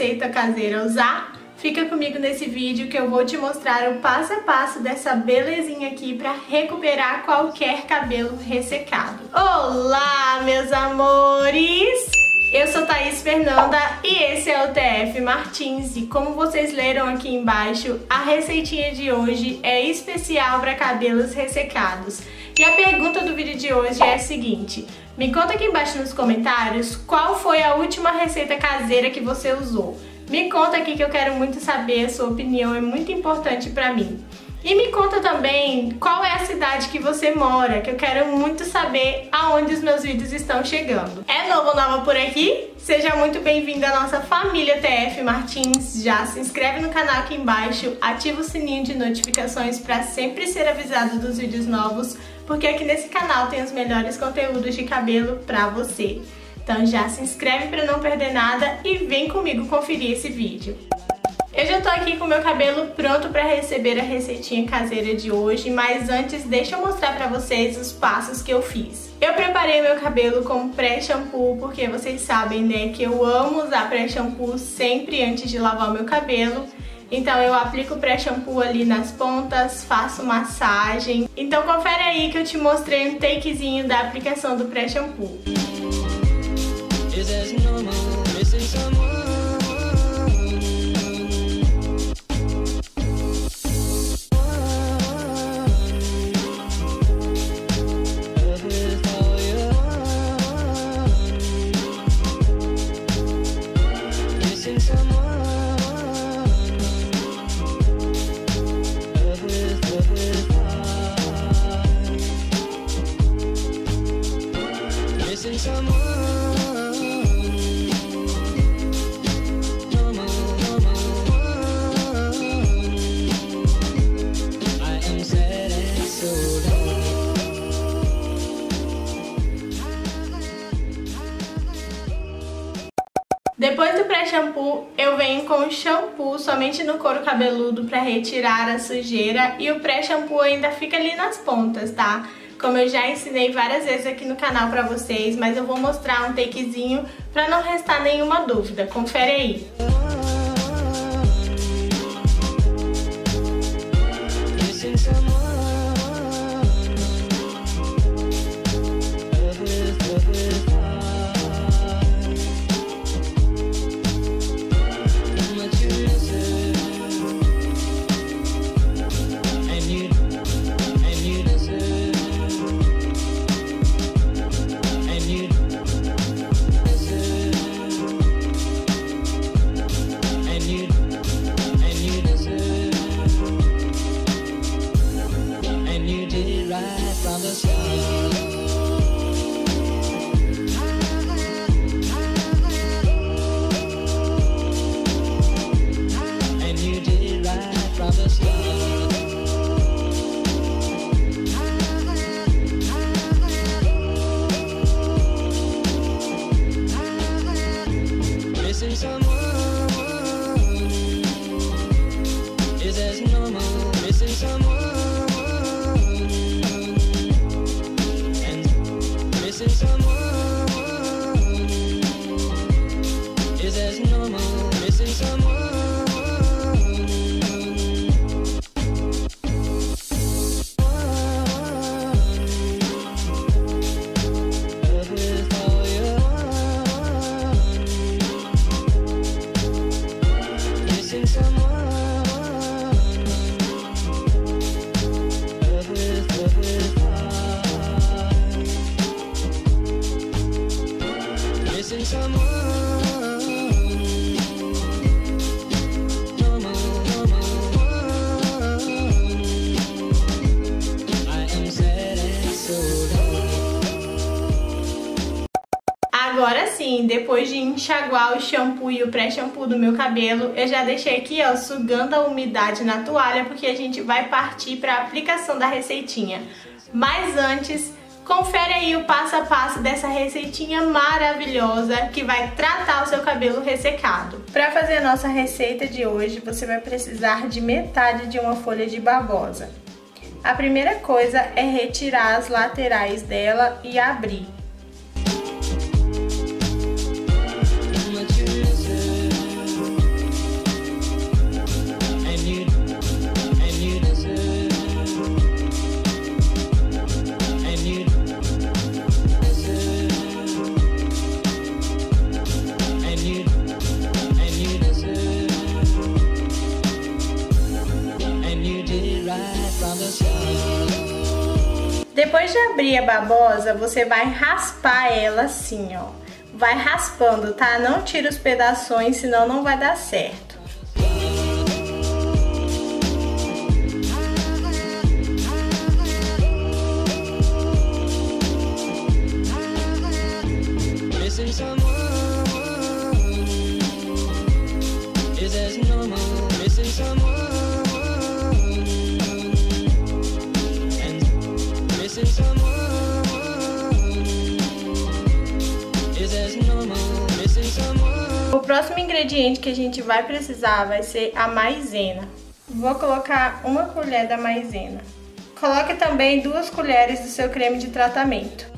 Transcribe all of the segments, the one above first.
receita caseira usar? Fica comigo nesse vídeo que eu vou te mostrar o passo a passo dessa belezinha aqui para recuperar qualquer cabelo ressecado. Olá, meus amores! Eu sou Thaís Fernanda e esse é o TF Martins e como vocês leram aqui embaixo, a receitinha de hoje é especial para cabelos ressecados. E a pergunta do vídeo de hoje é a seguinte, me conta aqui embaixo nos comentários qual foi a última receita caseira que você usou. Me conta aqui que eu quero muito saber, a sua opinião é muito importante pra mim. E me conta também qual é a cidade que você mora, que eu quero muito saber aonde os meus vídeos estão chegando. É novo nova por aqui? Seja muito bem-vindo à nossa família TF Martins. Já se inscreve no canal aqui embaixo, ativa o sininho de notificações para sempre ser avisado dos vídeos novos, porque aqui nesse canal tem os melhores conteúdos de cabelo pra você. Então já se inscreve para não perder nada e vem comigo conferir esse vídeo. Eu já tô aqui com meu cabelo pronto para receber a receitinha caseira de hoje, mas antes deixa eu mostrar para vocês os passos que eu fiz. Eu preparei meu cabelo com pré-shampoo, porque vocês sabem, né, que eu amo usar pré-shampoo sempre antes de lavar o meu cabelo. Então eu aplico pré-shampoo ali nas pontas, faço massagem. Então confere aí que eu te mostrei um takezinho da aplicação do pré-shampoo. Pré-shampoo, eu venho com shampoo somente no couro cabeludo para retirar a sujeira e o pré-shampoo ainda fica ali nas pontas, tá? Como eu já ensinei várias vezes aqui no canal pra vocês, mas eu vou mostrar um takezinho pra não restar nenhuma dúvida. Confere aí. Agora depois de enxaguar o shampoo e o pré-shampoo do meu cabelo, eu já deixei aqui, ó, sugando a umidade na toalha, porque a gente vai partir para a aplicação da receitinha. Mas antes, confere aí o passo a passo dessa receitinha maravilhosa que vai tratar o seu cabelo ressecado. Para fazer a nossa receita de hoje, você vai precisar de metade de uma folha de babosa. A primeira coisa é retirar as laterais dela e abrir. Cobrir a babosa, você vai raspar ela assim, ó. Vai raspando, tá? Não tira os pedaços, senão não vai dar certo. Próximo ingrediente que a gente vai precisar vai ser a maisena. Vou colocar uma colher da maisena. Coloque também duas colheres do seu creme de tratamento.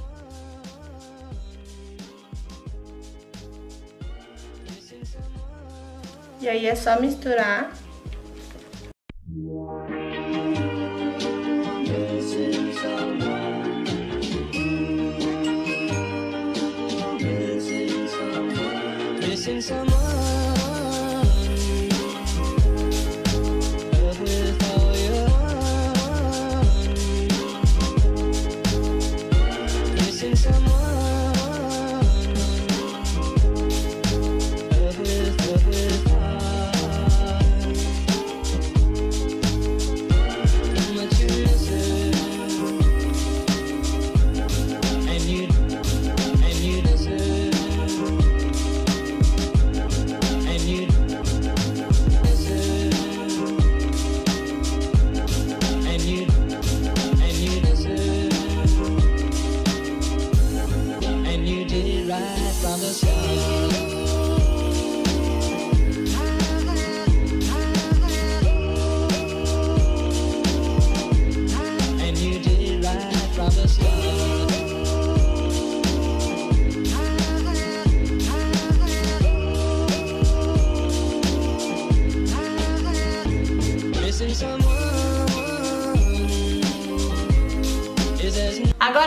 E aí é só misturar.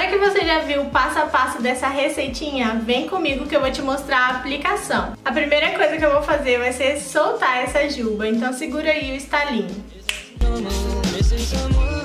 Agora que você já viu o passo a passo dessa receitinha, vem comigo que eu vou te mostrar a aplicação. A primeira coisa que eu vou fazer vai ser soltar essa juba, então segura aí o estalinho. missing